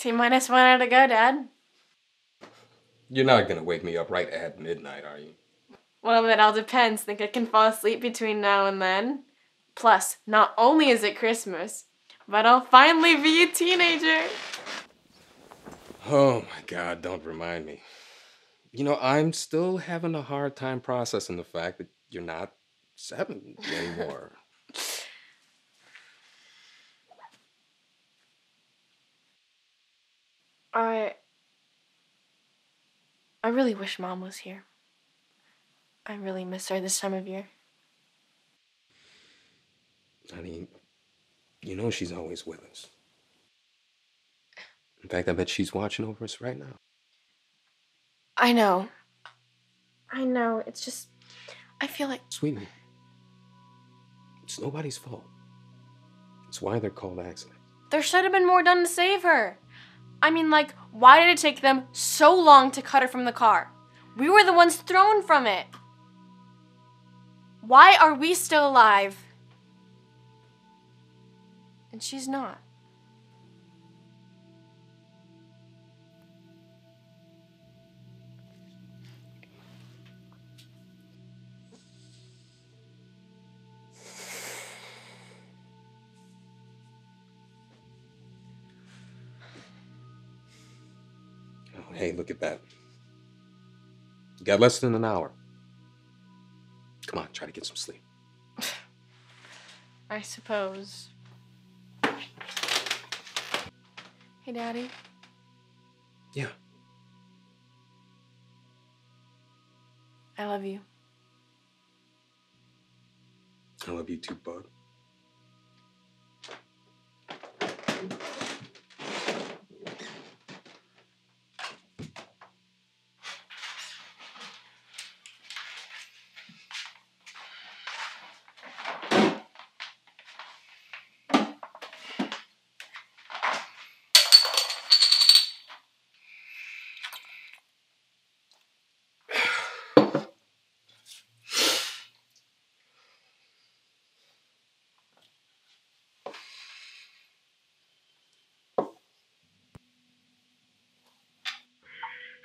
T minus one hour to go, Dad. You're not gonna wake me up right at midnight, are you? Well, that all depends. Think I can fall asleep between now and then? Plus, not only is it Christmas, but I'll finally be a teenager. Oh my god, don't remind me. You know, I'm still having a hard time processing the fact that you're not seven anymore. I. I really wish Mom was here. I really miss her this time of year. Honey, you know she's always with us. In fact, I bet she's watching over us right now. I know. I know. It's just. I feel like. Sweetie, it's nobody's fault. It's why they're called accidents. There should have been more done to save her. I mean, like, why did it take them so long to cut her from the car? We were the ones thrown from it. Why are we still alive? And she's not. Hey, look at that. You got less than an hour. Come on, try to get some sleep. I suppose. Hey, Daddy. Yeah. I love you. I love you too, bud.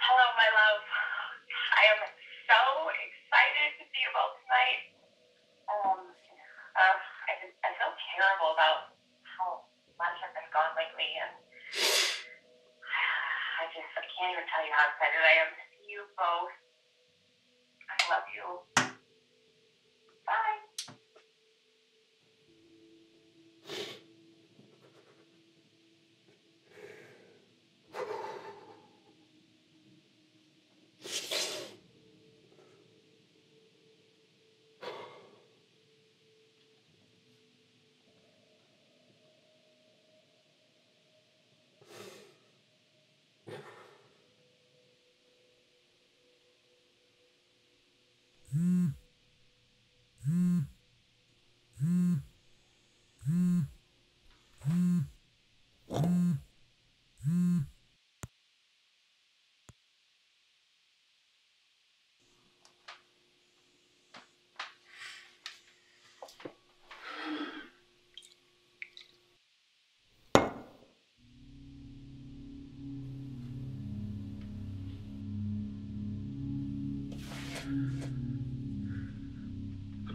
Hello, my love. I am so excited to see you both tonight. Um, uh, I, I feel terrible about how much I've been gone lately, and I just I can't how excited I am see you both.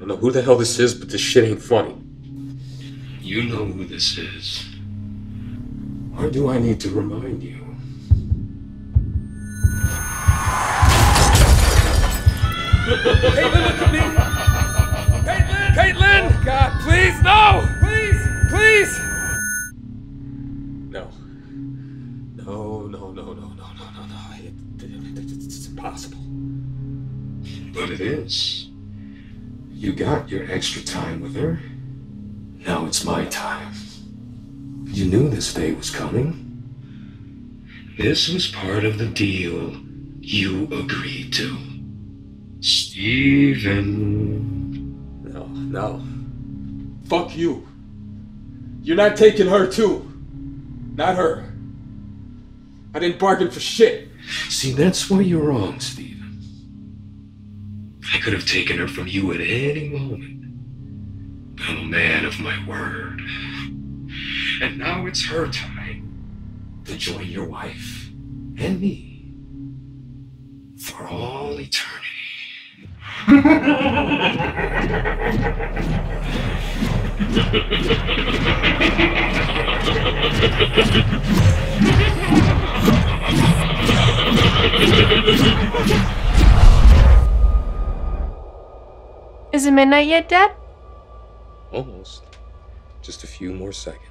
I don't know who the hell this is, but this shit ain't funny. You know who this is. Or do I need to remind you? Kaytlin, look at me! Kaytlin! Kaytlin! Oh, God, please, no! Please! Please! No. No, no, no, no, no, no, no, no. It, it, it, it's impossible. But it is. You got your extra time with her. Now it's my time. You knew this day was coming. This was part of the deal you agreed to. Steven. No, no. Fuck you. You're not taking her too. Not her. I didn't bargain for shit. See, that's where you're wrong, Steven. I could have taken her from you at any moment. I'm a man of my word. And now it's her time to join your wife and me for all eternity. Is it midnight yet, Dad? Almost. Just a few more seconds.